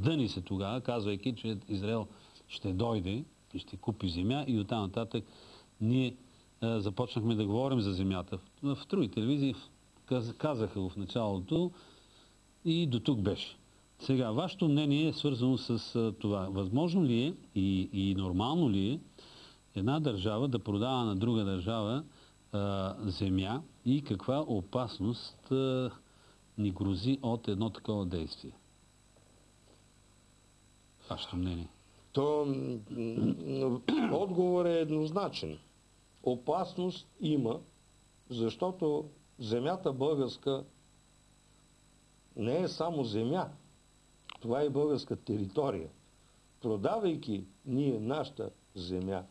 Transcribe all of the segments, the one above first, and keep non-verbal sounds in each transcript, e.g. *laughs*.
дъни се тогава, казвайки, че Израел ще дойде и ще купи земя и оттам нататък ние а, започнахме да говорим за земята. В, в други телевизии казаха в началото и до тук беше. Сега, вашето мнение е свързано с а, това. Възможно ли е и, и нормално ли е една държава да продава на друга държава а, земя и каква опасност ни грози от едно такова действие? Вашето мнение. То отговор е еднозначен. Опасност има, защото земята българска не е само земя. Това е българска територия. Продавайки ние нашата земя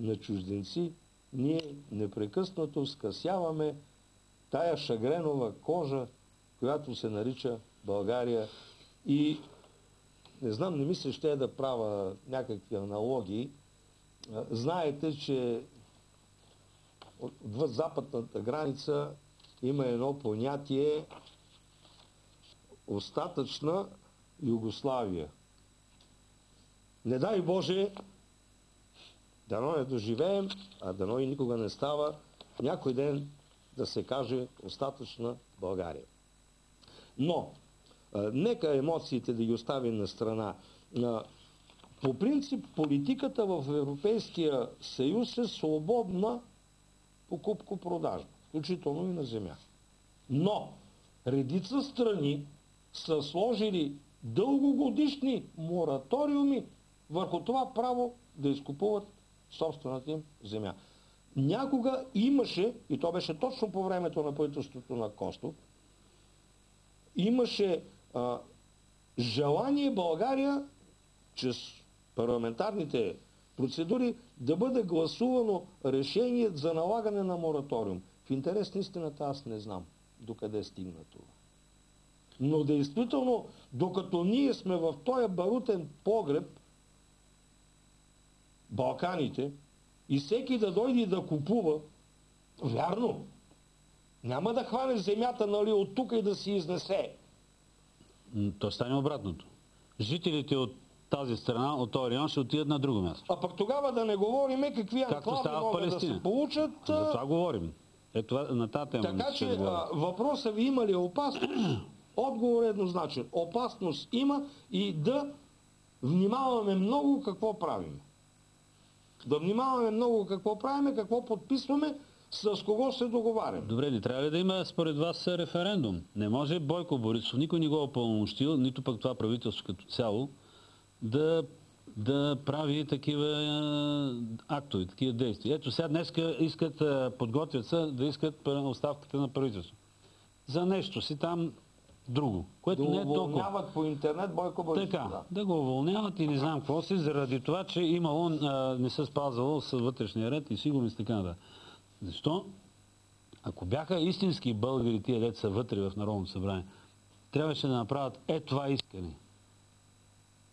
на чужденци, ние непрекъснато скъсяваме тая шагренова кожа, която се нарича България. И не знам, не мисля, ще е да правя някакви аналогии. Знаете, че отвъд западната граница има едно понятие остатъчна Югославия. Не дай Боже, дано не доживеем, а дано и никога не става, някой ден да се каже остатъчна България. Но, нека емоциите да ги оставим на страна. По принцип, политиката в Европейския съюз е свободна покупко-продажба, включително и на земя. Но, редица страни са сложили дългогодишни мораториуми върху това право да изкупуват собствената им земя. Някога имаше, и то беше точно по времето на правителството на Костов, имаше а, желание България чрез парламентарните процедури да бъде гласувано решение за налагане на мораториум. В интерес на истината аз не знам докъде стигна това. Но действително, докато ние сме в този барутен погреб, Балканите, и всеки да дойде да купува, вярно, няма да хване земята нали, от тук и да си изнесе. То стане обратното. Жителите от тази страна, от този район, ще отидат на друго място. А пък тогава да не говорим какви анклави могат да се получат. За това говорим. Е, това, на тази тема така че а, въпросът ви има ли опасност? *clears throat* Отговор е еднозначен. Опасност има и да внимаваме много какво правим. Да внимаваме много какво правиме, какво подписваме, с кого се договаряме. Добре, не трябва ли да има според вас референдум? Не може Бойко Борисов, никой не го е опълномощил, нито пък това правителство като цяло, да, да прави такива актове, такива действия. Ето сега днес искат, подготвят се да искат оставката на правителство. За нещо си там друго. Което да не е толкова. по интернет Бойко Борисов. Така, да. да го уволняват и не знам какво си, заради това, че имало, а, не се спазвало с вътрешния ред и сигурност така да. Защо? Ако бяха истински българи, тия деца вътре в Народното събрание, трябваше да направят е това искане.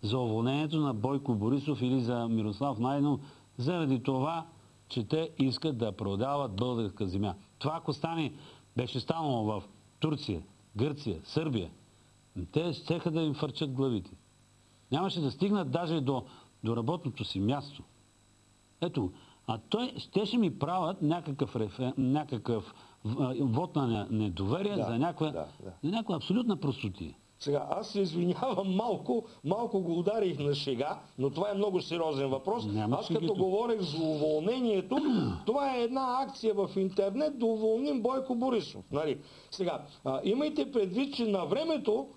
За уволнението на Бойко Борисов или за Мирослав Найнов, заради това, че те искат да продават българска земя. Това ако стане, беше станало в Турция, Гърция, Сърбия, те щеха да им фърчат главите. Нямаше да стигнат даже до, до работното си място. Ето, а той ще ми правят някакъв, рефе, някакъв вод на недоверие да, за, някаква, да, да. за някаква абсолютна простотия. Сега, аз се извинявам малко, малко го ударих на шега, но това е много сериозен въпрос. Няма аз като говорех за уволнението, *clears throat* това е една акция в интернет да уволним Бойко Борисов. Нали? Сега, а, имайте предвид, че на времето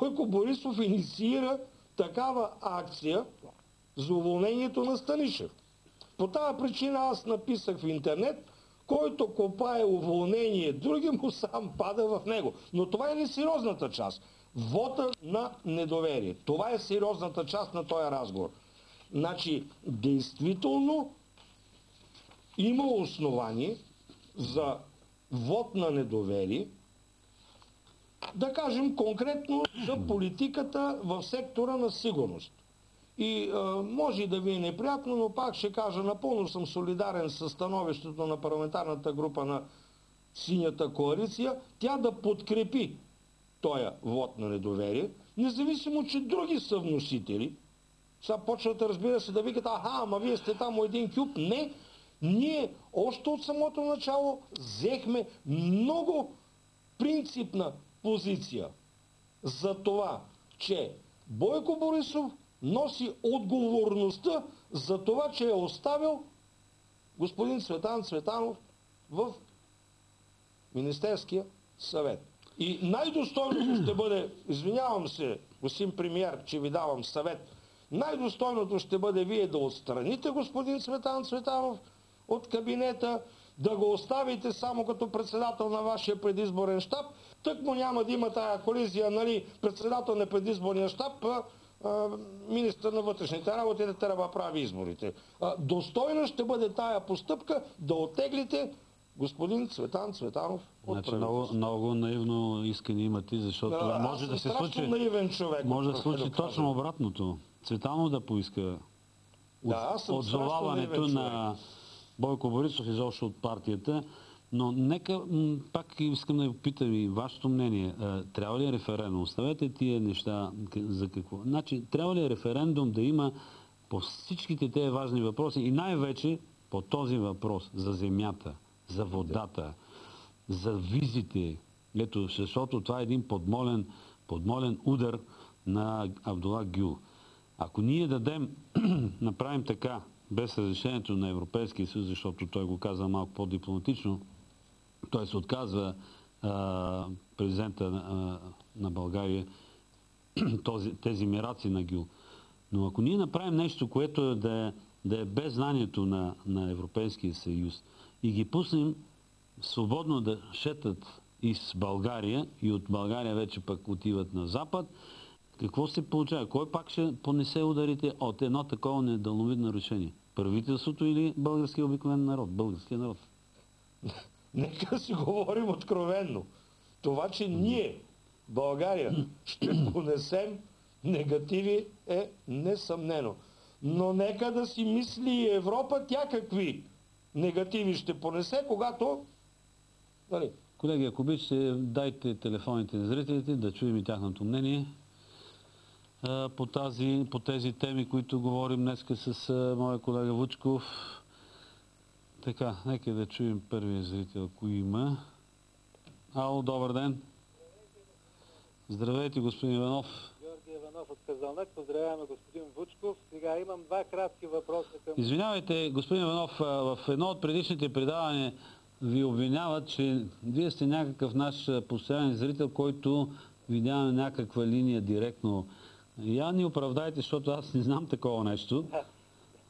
Бойко Борисов инициира такава акция за уволнението на Станишев. По тази причина аз написах в интернет, който копае уволнение, други му сам пада в него. Но това е несериозната част. Вота на недоверие. Това е сериозната част на този разговор. Значи, действително има основание за вод на недоверие, да кажем конкретно за политиката в сектора на сигурност. И а, може да ви е неприятно, но пак ще кажа, напълно съм солидарен с становището на парламентарната група на Синята коалиция, тя да подкрепи този вод на недоверие, независимо, че други са вносители, сега почват, разбира се, да викат, аха, ама вие сте там един кюб. Не, ние още от самото начало взехме много принципна позиция за това, че Бойко Борисов носи отговорността за това, че е оставил господин Цветан Цветанов в Министерския съвет. И най-достойното ще бъде, извинявам се, господин премьер, че ви давам съвет, най-достойното ще бъде вие да отстраните господин Цветан Цветанов от кабинета, да го оставите само като председател на вашия предизборен щаб, тък му няма да има тая колизия, нали, председател на предизборния щаб, министър на вътрешните работи да трябва прави изборите. достойно ще бъде тая постъпка да отеглите господин Цветан Цветанов от значи, много, много наивно искане имате, защото да, може да се случи. наивен човек. Може да се случи точно обратното. Цветанов да поиска да, от, отзоваването на Бойко Борисов изобщо от партията. Но нека, пак искам да ви питам и вашето мнение. Трябва ли е референдум? Оставете тия неща за какво? Значи, трябва ли е референдум да има по всичките тези важни въпроси и най-вече по този въпрос за земята, за водата, за визите. Ето, защото това е един подмолен, подмолен удар на Абдула Гюл. Ако ние дадем, *clears throat* направим така, без разрешението на Европейския съюз, защото той го каза малко по-дипломатично, той се отказва а, президента а, на България *clears throat* този, тези мираци на Гюл. Но ако ние направим нещо, което е да е, да е без знанието на, на Европейския съюз и ги пуснем свободно да шетат из България и от България вече пък отиват на Запад, какво се получава? Кой пак ще понесе ударите от едно такова недълновидно решение? Правителството или българския обикновен народ? Българския народ. Нека си говорим откровенно. Това, че ние, България, ще понесем негативи е несъмнено. Но нека да си мисли и Европа тя какви негативи ще понесе, когато... Нали? Колеги, ако обичате, дайте телефоните на зрителите, да чуем и тяхното мнение по, тази, по тези теми, които говорим днес с моя колега Вучков. Така, нека да чуем първия зрител, ако има. Ало, добър ден. Здравейте, господин Иванов. Георги Иванов от Казалнак. Поздравяваме господин Вучков. Сега имам два кратки въпроса към... Извинявайте, господин Иванов, в едно от предишните предавания ви обвиняват, че вие сте някакъв наш постоянен зрител, който видя някаква линия директно. Я ни оправдайте, защото аз не знам такова нещо.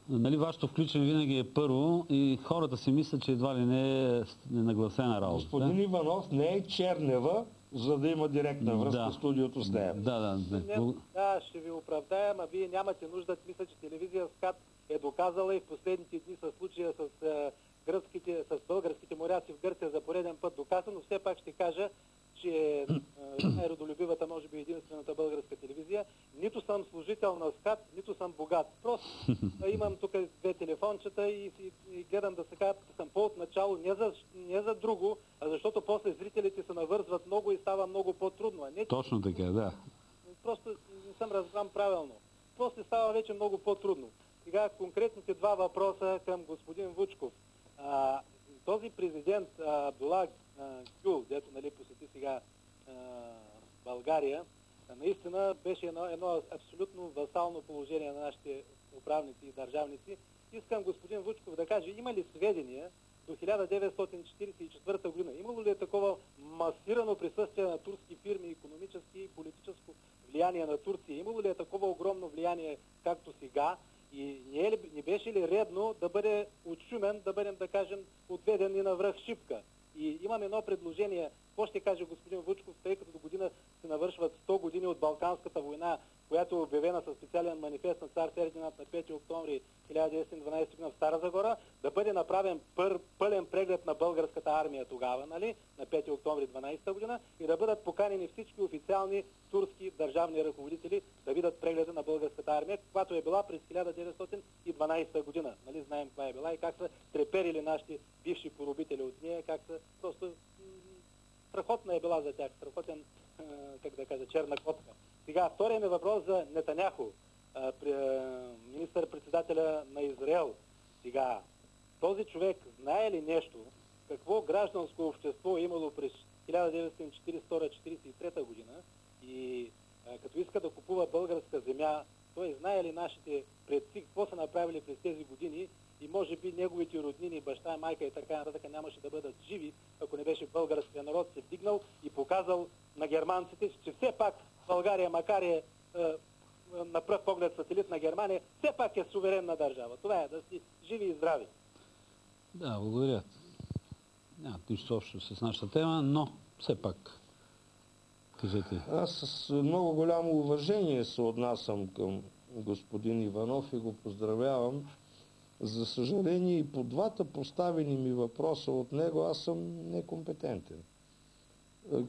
Нали, вашето включване винаги е първо и хората си мислят, че едва ли не е нагласена работа. Господин Иванов не е Чернева, за да има директна връзка да. студиото с нея. Да, да, да. Не, да, ще ви оправдая, ама вие нямате нужда. Мисля, че телевизия СКАТ е доказала и в последните дни с случая с, е, гръцките, с българските моряци в Гърция за пореден път доказано. Все пак ще кажа, че е родолюбивата, може би единствената българска телевизия. Нито съм служител на СКАТ, нито съм богат. Просто имам тук две телефончета и, и, и гледам да сега съм по-отначало не за, не за друго, а защото после зрителите се навързват много и става много по-трудно. А не, Точно така, да. Просто не съм разбран правилно. После става вече много по-трудно. Сега конкретните два въпроса към господин Вучков. А, този президент Абдула Гюл, дето нали, посети сега а, България, наистина беше едно, едно абсолютно васално положение на нашите управници и държавници. Искам господин Вучков да каже, има ли сведения до 1944 година? Имало ли е такова масирано присъствие на турски фирми, економически и политическо влияние на Турция? Имало ли е такова огромно влияние, както сега? И не, е ли, не беше ли редно да бъде отшумен, да бъдем, да кажем, отведен и на връх Шипка? И имам едно предложение. Какво ще каже господин Вучков, тъй като до година се навършват 100 години от Балканската война, която е обявена със специален манифест на цар Фердинанд на 5 октомври 1912 година в Стара Загора, да бъде направен пър, пълен преглед на българската армия тогава, нали, на 5 октомври 12 година и да бъдат поканени всички официални турски държавни ръководители да видят прегледа на българската армия, която е била през 1912 година. Нали, знаем каква е била и как са треперили нашите бивши поробители от нея, как са просто страхотна е била за тях, страхотен, *laughs* как да кажа, черна котка. Сега, втория ми въпрос за Нетаняхо, министър-председателя на Израел. Сега, този човек знае ли нещо, какво гражданско общество е имало през 1942-1943 година и а, като иска да купува българска земя, той знае ли нашите предци какво са направили през тези години и може би неговите роднини, баща, майка и така нататък нямаше да бъдат живи, ако не беше българския народ се вдигнал и показал на германците, че все пак България, макар е, е на пръв поглед сателит на Германия, все пак е суверенна държава. Това е да си живи и здрави. Да, благодаря. Няма нищо общо с нашата тема, но все пак кажете. Аз с много голямо уважение се отнасям към господин Иванов и го поздравявам. За съжаление и по двата поставени ми въпроса от него аз съм некомпетентен.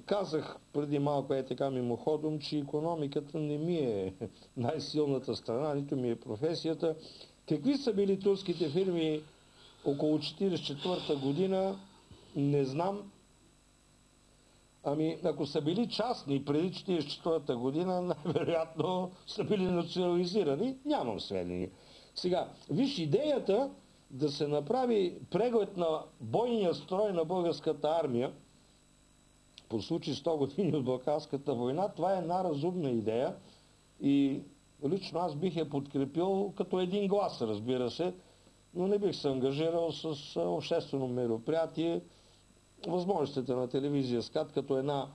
Казах преди малко е така мимоходом, че економиката не ми е *laughs* най-силната страна, нито ми е професията. Какви са били турските фирми около 1944 година, не знам. Ами, ако са били частни преди 1944 година, *laughs* най-вероятно са били национализирани. Нямам сведения. Сега, виж идеята да се направи преглед на бойния строй на българската армия, по случай 100 години от Балканската война, това е една разумна идея и лично аз бих я подкрепил като един глас, разбира се, но не бих се ангажирал с обществено мероприятие. Възможностите на телевизия СКАТ като една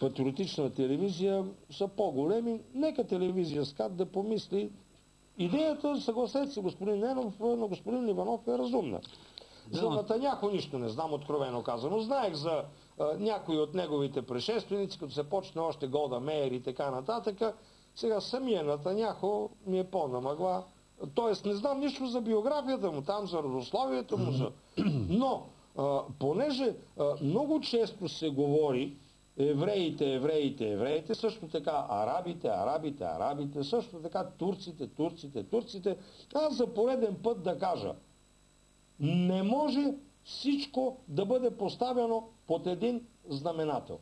патриотична телевизия са по-големи. Нека телевизия СКАТ да помисли. Идеята, съгласете се, господин Ненов, на господин Иванов е разумна. За Натаняко нищо не знам, откровено казано. Знаех за някои от неговите предшественици, като се почне още Голда Мейер и така нататък. Сега самия Натаняхо ми е по-намъгла. Тоест не знам нищо за биографията му, там за родословието му. За... *clears throat* Но, а, понеже а, много често се говори евреите, евреите, евреите, също така арабите, арабите, арабите, също така турците, турците, турците, аз за пореден път да кажа – не може всичко да бъде поставено под един знаменател.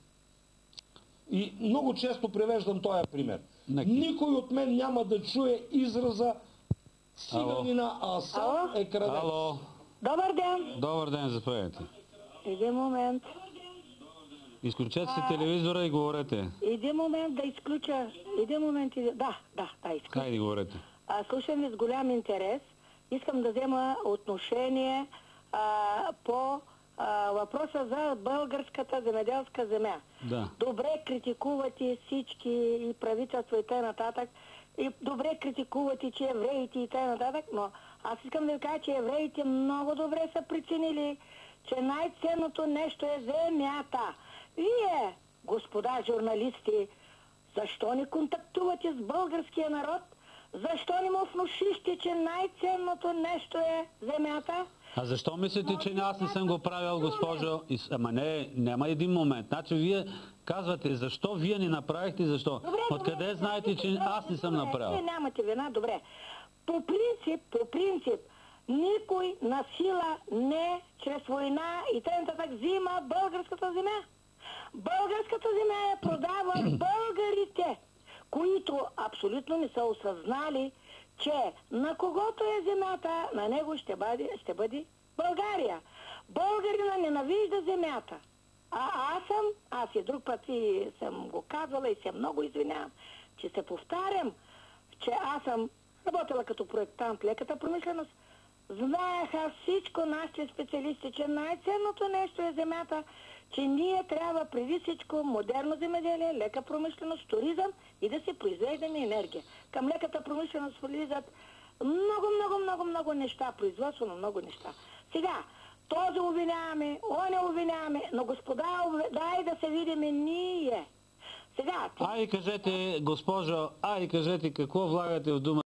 И много често привеждам този пример. Неки. Никой от мен няма да чуе израза циганина Асан е крадец. Ало. Добър ден. Добър ден, заповядайте. Един момент. Изключете си телевизора и говорете. Един момент да изключа. Един момент. Да, да, да, изключа. Хайде, говорете. А, слушам ви с голям интерес искам да взема отношение а, по а, въпроса за българската земеделска земя. Да. Добре критикувате всички и правителство и т.н. И добре критикувате, че евреите и т.н. Но аз искам да ви кажа, че евреите много добре са преценили, че най-ценното нещо е земята. Вие, господа журналисти, защо не контактувате с българския народ – защо не му внушихте, че най-ценното нещо е земята? А защо мислите, че аз не съм го правил, госпожо? Ама не, няма един момент. Значи вие казвате, защо вие не направихте, защо? Добре, Откъде добре, знаете, че аз не съм направил? Вие нямате вина, добре. По принцип, по принцип, никой на сила не чрез война и т.н. взима българската земя. Българската земя я продава *clears throat* българите които абсолютно не са осъзнали, че на когото е земята, на него ще бъде, ще бъде България. Българина ненавижда земята. А аз съм, аз и друг път и съм го казвала и се много извинявам, че се повтарям, че аз съм работила като проектант леката промишленост. Знаеха всичко нашите специалисти, че най-ценното нещо е земята че ние трябва преди всичко модерно земеделие, лека промишленост, туризъм и да се произвеждаме енергия. Към леката промишленост влизат много, много, много, много неща, производство на много неща. Сега, този обвиняваме, оне обвиняваме, но господа, дай да се видиме ние. Сега... Ай кажете, госпожо, ай кажете какво влагате в дума